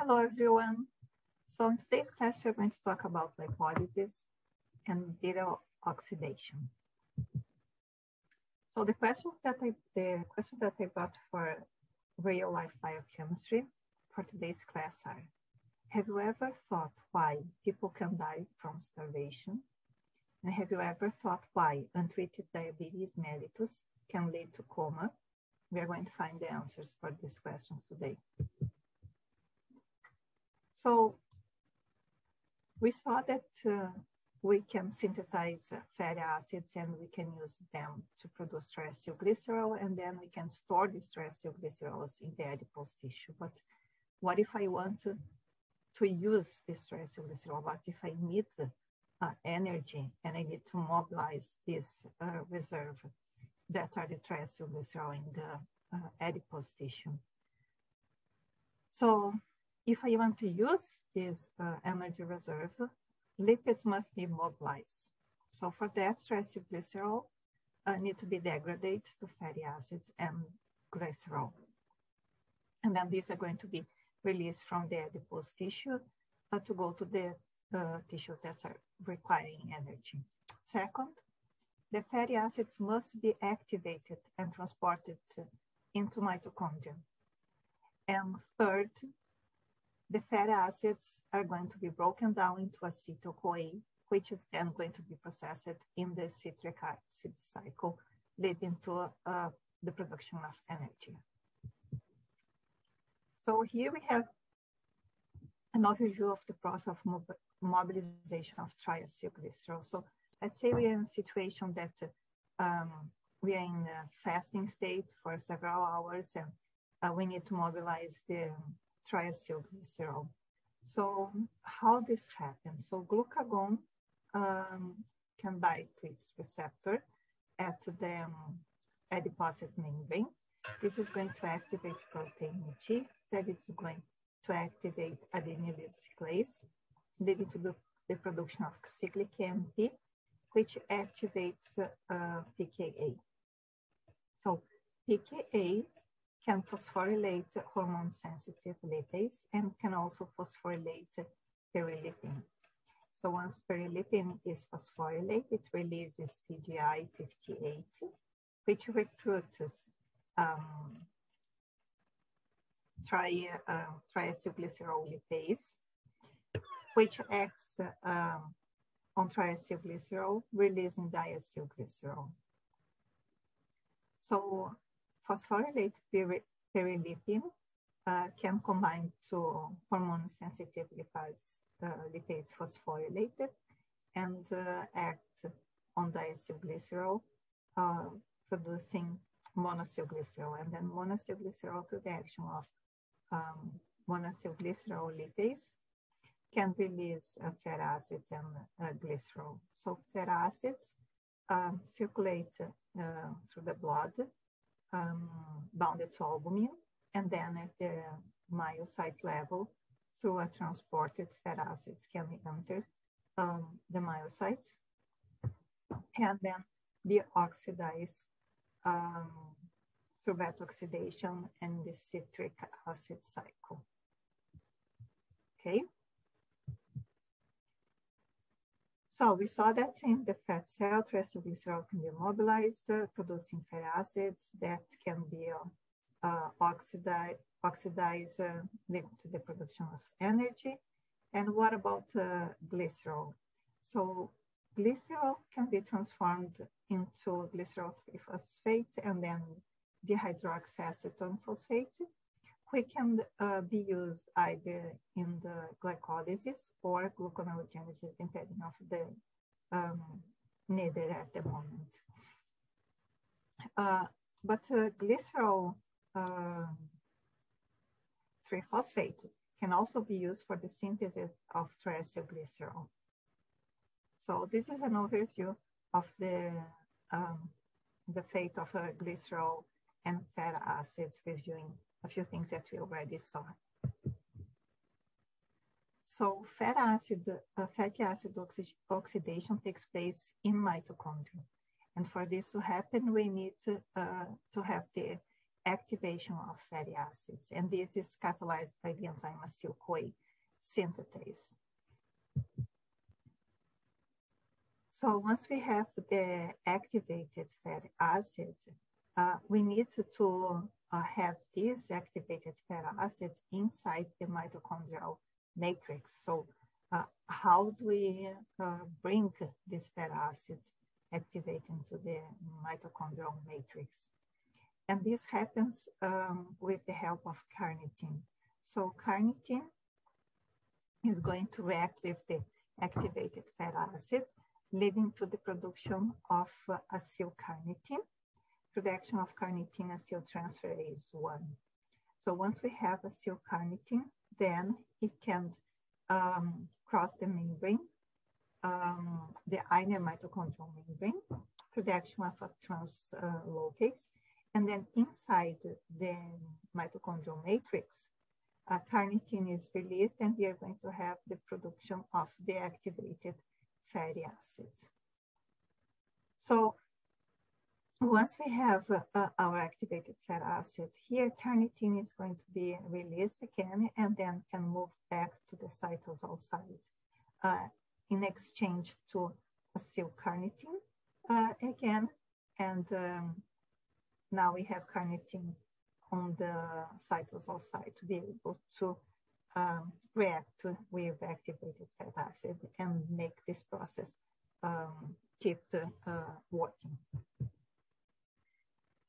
Hello, everyone. So in today's class, we're going to talk about lipolysis and beta oxidation. So the question that I, the question that I got for real life biochemistry for today's class are, have you ever thought why people can die from starvation? And have you ever thought why untreated diabetes mellitus can lead to coma? We are going to find the answers for these questions today. So we saw that uh, we can synthesize fatty acids and we can use them to produce triacylglycerol and then we can store these triacylglycerols in the adipose tissue. But what if I want to, to use this triacylglycerol? What if I need uh, energy and I need to mobilize this uh, reserve that are the triacylglycerol in the uh, adipose tissue? So if I want to use this uh, energy reserve, lipids must be mobilized. So for that, triacylglycerol uh, need to be degraded to fatty acids and glycerol. And then these are going to be released from the adipose tissue uh, to go to the uh, tissues that are requiring energy. Second, the fatty acids must be activated and transported into mitochondria. And third, the fatty acids are going to be broken down into acetyl-CoA, which is then going to be processed in the citric acid cycle, leading to uh, the production of energy. So here we have an overview of the process of mob mobilization of triacylglycerol. So let's say we are in a situation that um, we are in a fasting state for several hours and uh, we need to mobilize the triacylglycerol. So how this happens? So glucagon um, can bind to its receptor at the um, membrane. This is going to activate protein G, that is going to activate adenylyl cyclase, leading to the, the, production of cyclic AMP, which activates uh, PKA. So PKA can phosphorylate hormone sensitive lipase and can also phosphorylate perilipin. So once perilipin is phosphorylated, it releases CGI58, which recruits um, tri, uh, triacylglycerol lipase, which acts um, on triacylglycerol, releasing diacylglycerol. So phosphorylated perilipin uh, can combine to hormone sensitive lipase, uh, lipase phosphorylated and uh, act on diacylglycerol, uh, producing monoacylglycerol. And then monoacylglycerol through the action of um, monoacylglycerol lipase can release uh, fatty acids and uh, glycerol. So fatty acids um, circulate uh, through the blood um, bounded to albumin, and then at the myocyte level, through a transported fat acids can enter um, the myocytes and then be oxidized um, through beta oxidation and the citric acid cycle. Okay. So we saw that in the fat cell, triacylglycerol can be mobilized, uh, producing fatty acids that can be uh, oxidized, oxidize, uh, to the production of energy. And what about uh, glycerol? So glycerol can be transformed into glycerol 3-phosphate and then dihydroxyacetone phosphate we can uh, be used either in the glycolysis or gluconeogenesis, depending of the um, needed at the moment. Uh, but uh, glycerol um, 3-phosphate can also be used for the synthesis of triacylglycerol. So this is an overview of the, um, the fate of a glycerol and fatty acids reviewing a few things that we already saw. So fat acid, uh, fatty acid oxi oxidation takes place in mitochondria. And for this to happen, we need to, uh, to have the activation of fatty acids, and this is catalyzed by the enzyme acetyl-CoA synthetase. So once we have the activated fatty acids, uh, we need to, to uh, have these activated fatty acids inside the mitochondrial matrix. So uh, how do we uh, bring these fatty acids activate into the mitochondrial matrix? And this happens um, with the help of carnitine. So carnitine is going to react with the activated fatty acids, leading to the production of uh, acylcarnitine, production of carnitine acyltransferase 1. So once we have acylcarnitine, then it can um, cross the membrane, um, the inner mitochondrial membrane, through the action of a translocase, and then inside the mitochondrial matrix, uh, carnitine is released, and we are going to have the production of the activated fatty acid. So once we have uh, our activated fat acid here, carnitine is going to be released again and then can move back to the cytosol side uh, in exchange to acylcarnitine uh, again. And um, now we have carnitine on the cytosol side to be able to um, react with activated fat acid and make this process um, keep uh, working.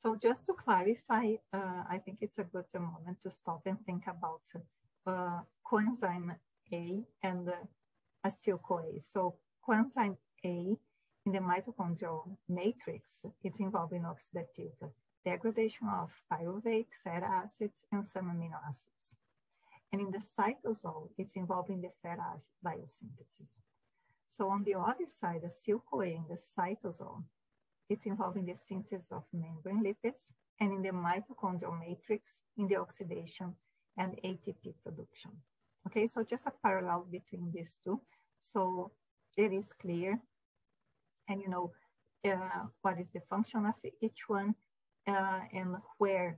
So just to clarify, uh, I think it's a good moment to stop and think about uh, coenzyme A and uh, acetyl-CoA. So coenzyme A in the mitochondrial matrix, it's involved in oxidative degradation of pyruvate, fatty acids, and some amino acids. And in the cytosol, it's involved in the fatty acid biosynthesis. So on the other side, acetyl-CoA in the cytosol it's involved in the synthesis of membrane lipids and in the mitochondrial matrix in the oxidation and ATP production. Okay, so just a parallel between these two. So it is clear, and you know uh, what is the function of each one uh, and where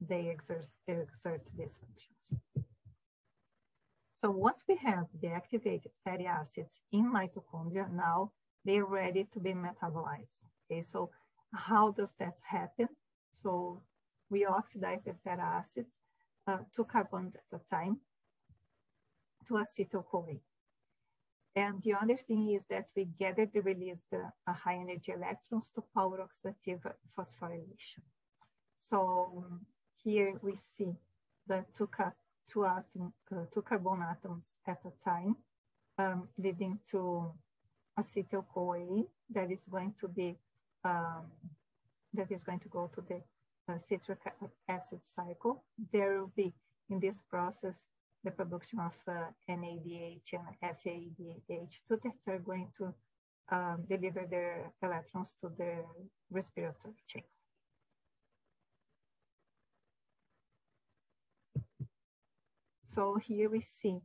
they exert, exert these functions. So once we have the activated fatty acids in mitochondria, now they're ready to be metabolized. So how does that happen? So we oxidize the fatty acids, uh, two carbons at a time, to acetyl-CoA. And the other thing is that we gather the release the uh, high energy electrons to power oxidative phosphorylation. So um, here we see the two, two, atom, uh, two carbon atoms at a time, um, leading to acetyl-CoA that is going to be um, that is going to go to the uh, citric acid cycle. There will be in this process the production of uh, NADH and FADH2 that are going to um, deliver their electrons to the respiratory chain. So here we see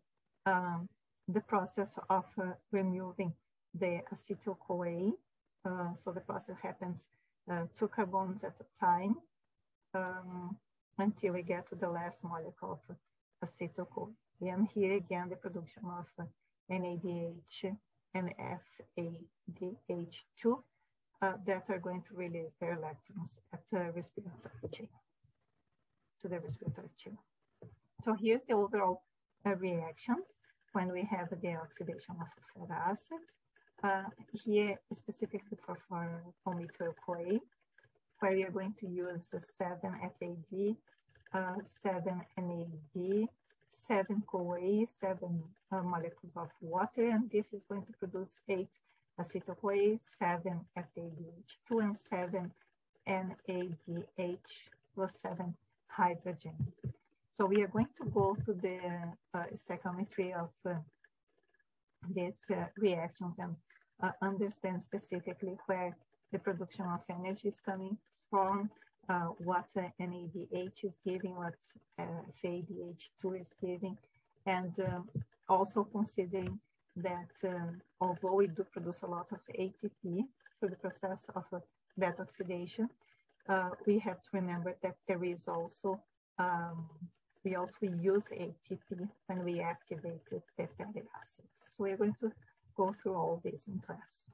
um, the process of uh, removing the acetyl-CoA so the process happens uh, two carbons at a time um, until we get to the last molecule of acetyl-CoA. And here again, the production of NADH and FADH2 uh, that are going to release their electrons at the respiratory chain, to the respiratory chain. So here's the overall uh, reaction when we have the oxidation of fat acid uh, here specifically for, for CoA, where you're going to use 7 FAD, uh, 7 NAD, 7 CoA, 7 uh, molecules of water, and this is going to produce 8 acetyl-CoA, 7 FADH2, and 7 NADH plus 7 hydrogen. So we are going to go to the uh, stoichiometry of uh, these uh, reactions and uh, understand specifically where the production of energy is coming from, uh, what uh, NADH is giving, what uh, FADH2 is giving, and um, also considering that um, although we do produce a lot of ATP through the process of uh, beta oxidation, uh, we have to remember that there is also, um, we also use ATP when we activate the fatty acids. So we're going to go through all this in class.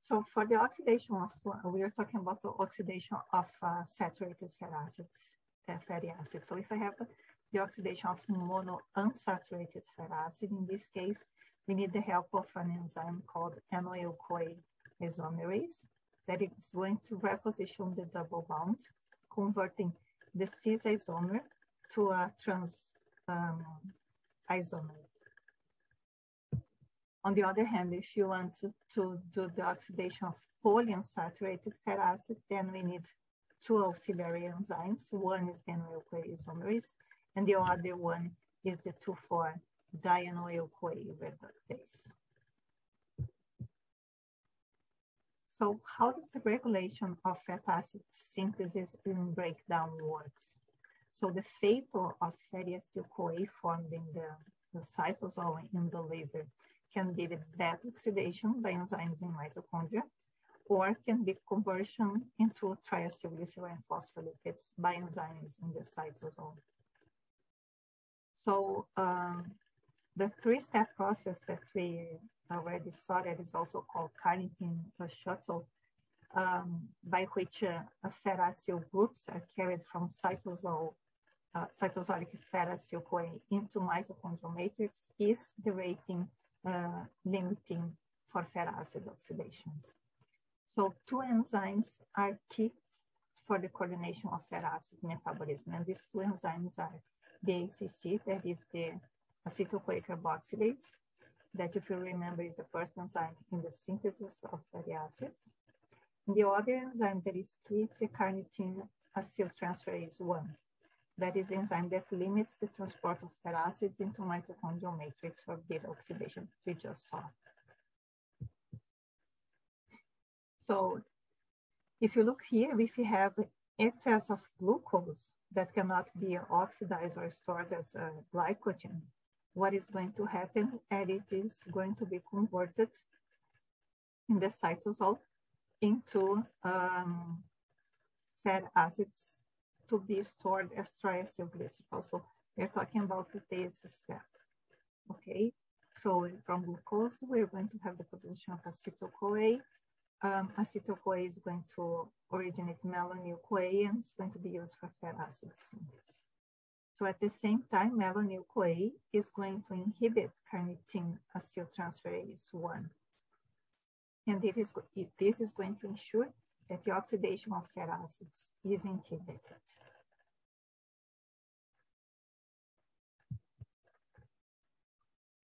So for the oxidation of, uh, we are talking about the oxidation of uh, saturated fatty acids, uh, fatty acids. So if I have the oxidation of mono unsaturated fatty acid, in this case, we need the help of an enzyme called enoyl-CoA isomerase that is going to reposition the double bond, converting the cis isomer to a trans um, isomer. On the other hand, if you want to, to do the oxidation of polyunsaturated fatty acid, then we need two auxiliary enzymes. One is the enoyl-CoA isomerase, and the other one is the 2,4 dienoyl CoA reductase. So how does the regulation of fatty acid synthesis and breakdown works? So the fatal of fatty acyl-CoA formed in the, the cytosol in the liver can be the beta oxidation by enzymes in mitochondria, or can be conversion into triacylglycerol and phospholipids by enzymes in the cytosol. So um, the three-step process that we already saw that is also called Carnitine shuttle, um, by which uh, acid groups are carried from cytosol, uh, cytosolic acyl CoA into mitochondrial matrix is the rating uh, limiting for fatty acid oxidation. So two enzymes are key for the coordination of fatty acid metabolism. And these two enzymes are the ACC, that is the acetyl-CoA carboxylase, that if you remember is the first enzyme in the synthesis of fatty acids. The other enzyme that is key is the carnitine acyltransferase 1, that is the enzyme that limits the transport of fatty acids into mitochondrial matrix for beta oxidation, we just saw. So if you look here, if you have excess of glucose that cannot be oxidized or stored as a glycogen, what is going to happen and it is going to be converted in the cytosol into um, fat acids to be stored as triacylglycerol. So we're talking about the this step. Okay, so from glucose, we're going to have the production of acetyl-CoA. Um, acetyl-CoA is going to originate malonyl-CoA and it's going to be used for fat acid synthesis. So at the same time, malonyl-CoA is going to inhibit carnitine acyltransferase 1. And it is, it, this is going to ensure that the oxidation of fat acids is inhibited.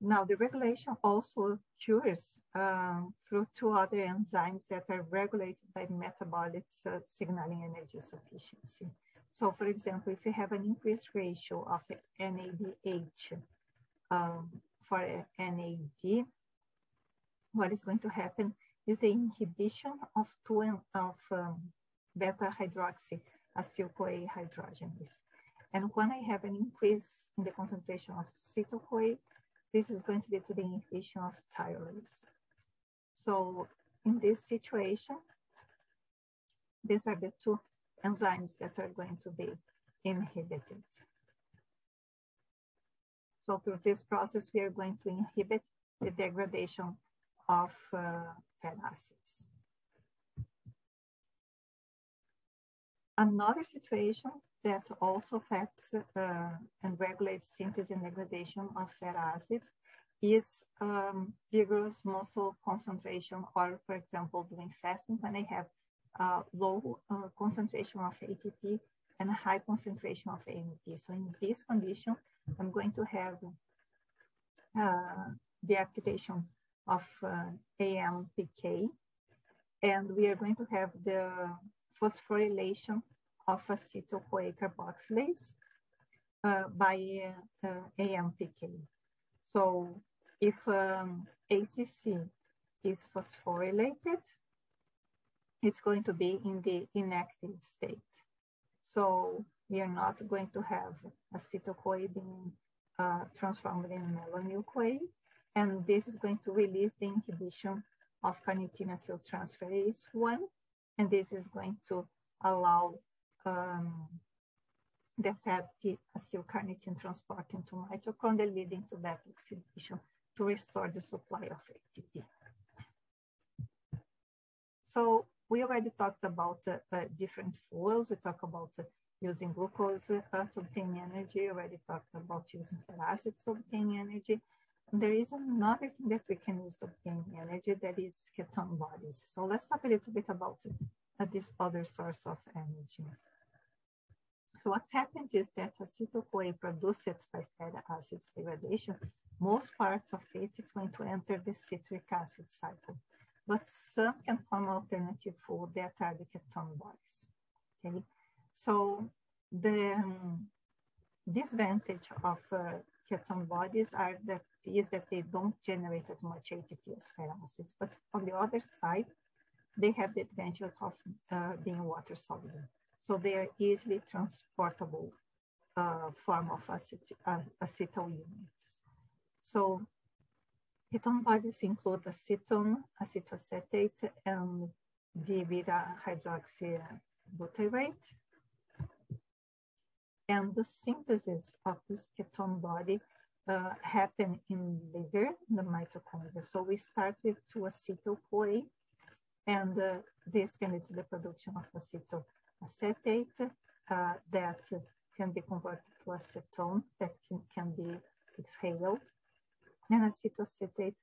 Now, the regulation also occurs um, through two other enzymes that are regulated by metabolic signaling energy sufficiency. So, for example, if you have an increased ratio of NADH um, for NAD, what is going to happen is the inhibition of two of um, beta hydroxy acyl CoA hydrogenase. And when I have an increase in the concentration of acetyl CoA, this is going to lead to the inhibition of thiolase. So in this situation, these are the two enzymes that are going to be inhibited. So through this process, we are going to inhibit the degradation of uh, fat acids. Another situation that also affects uh, and regulates synthesis and degradation of fat acids is um, vigorous muscle concentration, or for example, doing fasting when I have uh, low uh, concentration of ATP and high concentration of AMP. So in this condition, I'm going to have uh, the activation of uh, AMPK, and we are going to have the phosphorylation of acetyl-CoA carboxylase uh, by uh, AMPK. So if um, ACC is phosphorylated, it's going to be in the inactive state. So we are not going to have acetyl-CoA being uh, transformed in malonyl-CoA, and this is going to release the inhibition of carnitine acyltransferase 1, and this is going to allow um, the fatty acylcarnitine transport into mitochondria, leading to that oxidation to restore the supply of ATP. So we already talked about uh, uh, different fuels. We talked about uh, using glucose to obtain energy. We already talked about using acids to obtain energy. And there is another thing that we can use to obtain energy that is ketone bodies. So let's talk a little bit about this other source of energy. So what happens is that acetyl-CoA produced by fatty acids degradation, most part of it is going to enter the citric acid cycle but some can form alternative for that are the ketone bodies. Okay, so the um, disadvantage of uh, ketone bodies are that is that they don't generate as much ATP as fatty acids, but on the other side, they have the advantage of uh, being water soluble. So they are easily transportable uh, form of acet uh, acetyl units. So Ketone bodies include acetone, acetoacetate, and beta hydroxybutyrate. And the synthesis of this ketone body uh, happen in liver, in the mitochondria. So we start with 2-acetyl-CoA, and uh, this can lead to the production of acetoacetate uh, that can be converted to acetone that can, can be exhaled and acetoacetate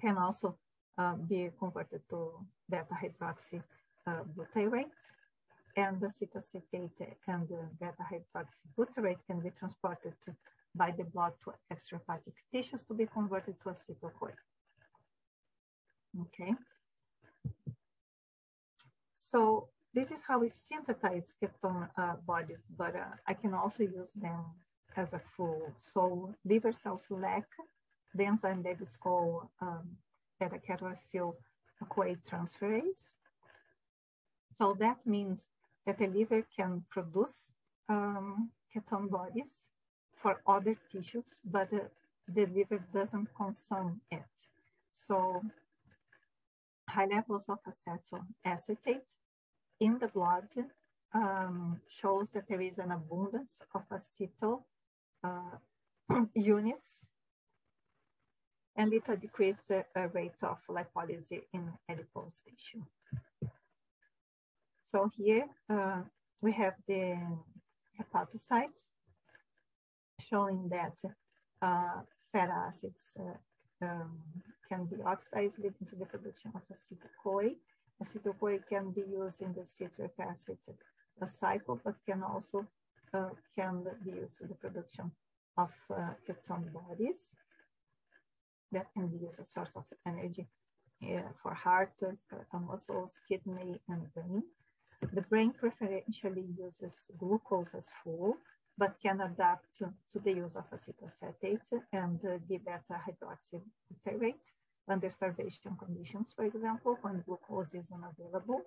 can also uh, be converted to beta hydroxy uh, butyrate. And the acetoacetate and the beta hydroxy butyrate can be transported to, by the blood to extrahepatic tissues to be converted to acetyl-CoA. Okay. So this is how we synthesize ketone uh, bodies, but uh, I can also use them as a fuel. So liver cells lack the enzyme that is called um, beta-ketoacyl CoA transferase. So that means that the liver can produce um, ketone bodies for other tissues, but the, the liver doesn't consume it. So high levels of acetoacetate in the blood um, shows that there is an abundance of acetyl uh, units and little decrease uh, rate of lipolysis in adipose tissue. So here uh, we have the hepatocyte showing that uh, fatty acids uh, um, can be oxidized leading to the production of acetyl-CoA. Acetyl-CoA can be used in the citric acid cycle, but can also uh, can be used to the production of uh, ketone bodies that can be used as a source of energy uh, for heart, skeletal muscles, kidney, and brain. The brain preferentially uses glucose as fuel, but can adapt to, to the use of acetoacetate and uh, the beta hydroxybutyrate under starvation conditions, for example, when glucose is unavailable.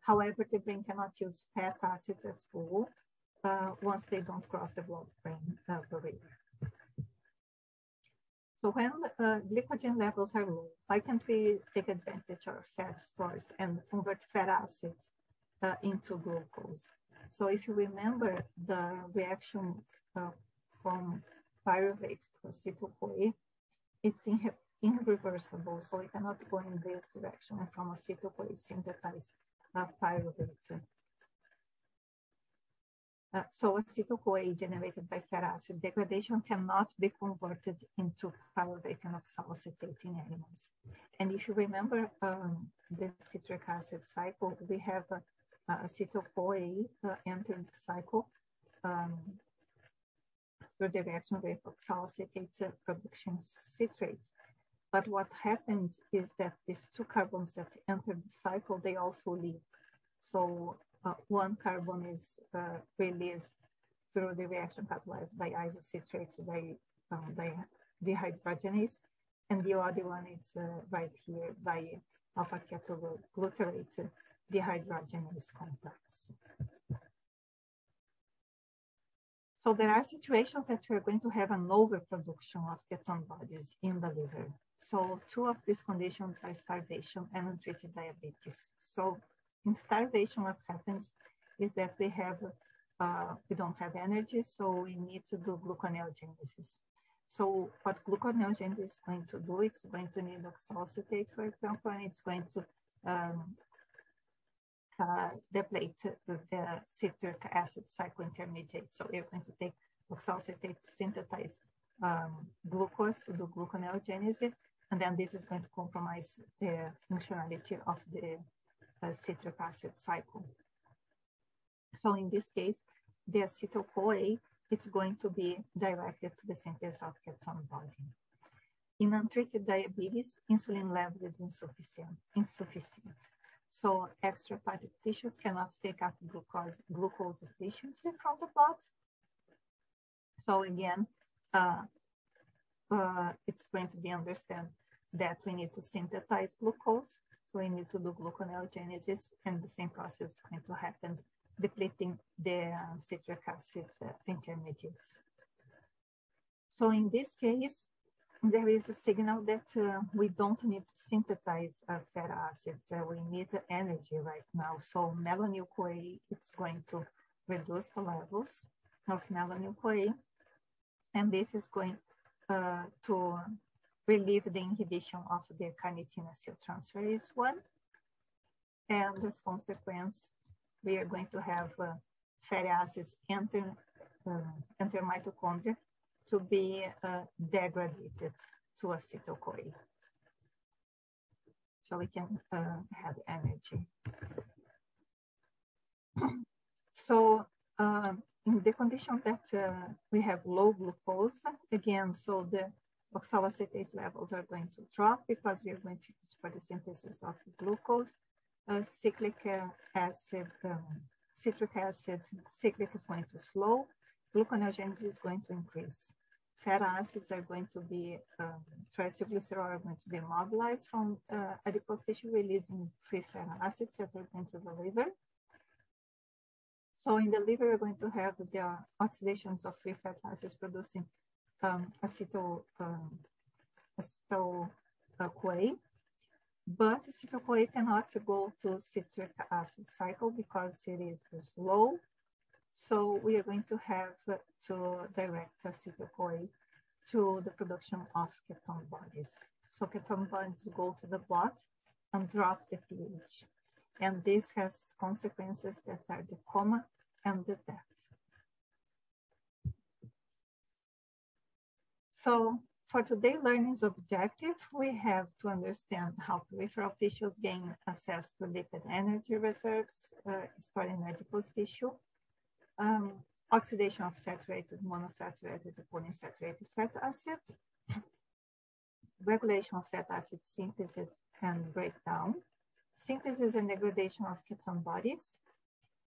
However, the brain cannot use fat acids as fuel uh, once they don't cross the blood-brain uh, barrier. So when uh, glycogen levels are low, why can't we take advantage of fat stores and convert fat acids uh, into glucose? So if you remember the reaction uh, from pyruvate to acetyl-CoA, it's irreversible. So we cannot go in this direction from acetyl-CoA synthesize uh, pyruvate uh, so acetyl-CoA generated by fatty acid degradation cannot be converted into pyruvate and oxaloacetate in animals. And if you remember um, the citric acid cycle, we have uh, uh, acetyl-CoA uh, entering the cycle um, through the reaction with oxaloacetate production citrate. But what happens is that these two carbons that enter the cycle, they also leave. So uh, one carbon is uh, released through the reaction catalyzed by isocitrates by, um, dehydrogenase, and the other one is uh, right here by alpha ketoglutarate dehydrogenase complex. So there are situations that we're going to have an overproduction of ketone bodies in the liver. So two of these conditions are starvation and untreated diabetes. So in starvation, what happens is that we have, uh, we don't have energy, so we need to do gluconeogenesis. So what gluconeogenesis is going to do, it's going to need oxaloacetate, for example, and it's going to um, uh, deplete the, the, citric acid cycle intermediate. So we're going to take oxaloacetate to synthesize um, glucose to do gluconeogenesis, and then this is going to compromise the functionality of the citric acid cycle. So in this case, the acetyl-CoA it's going to be directed to the synthesis of ketone body. In untreated diabetes, insulin level is insufficient. insufficient. So extrahepatic tissues cannot take up glucose, glucose efficiently from the blood. So again, uh, uh, it's going to be understood that we need to synthesize glucose. So we need to do gluconeogenesis and the same process is going to happen depleting the uh, citric acid uh, intermediates. So in this case, there is a signal that uh, we don't need to synthesize uh, fatty acids. Uh, we need energy right now. So malonyl-CoA, it's going to reduce the levels of malonyl-CoA. And this is going uh, to relieve the inhibition of the carnitine acyltransferase 1. And as consequence, we are going to have uh, fatty acids enter, uh, enter mitochondria to be uh, degraded to acetyl-CoA. So we can uh, have energy. so um, in the condition that uh, we have low glucose, again, so the oxaloacetate levels are going to drop because we are going to use for the synthesis of glucose uh, cyclic acid, um, citric acid, cyclic is going to slow, gluconeogenesis is going to increase. Fat acids are going to be, um, triacylglycerol are going to be mobilized from uh, adipose tissue, releasing free fatty acids that are going to the liver. So in the liver, we're going to have the oxidations of free fatty acids producing um, acetyl, um, acetyl uh, CoA, but acetyl-CoA cannot go to citric acid cycle because it is slow. So we are going to have to direct acetyl-CoA to the production of ketone bodies. So ketone bodies go to the blood and drop the pH. And this has consequences that are the coma and the death. So for today's learning's objective, we have to understand how peripheral tissues gain access to lipid energy reserves uh, stored in adipose tissue, um, oxidation of saturated, monosaturated, polyunsaturated fatty acids, regulation of fatty acid synthesis and breakdown, synthesis and degradation of ketone bodies,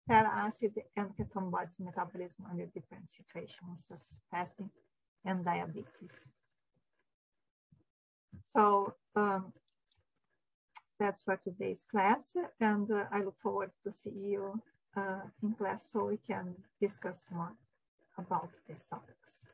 fatty acid and ketone bodies metabolism under different situations, such as fasting and diabetes. So um, that's for today's class. And uh, I look forward to see you uh, in class so we can discuss more about these topics.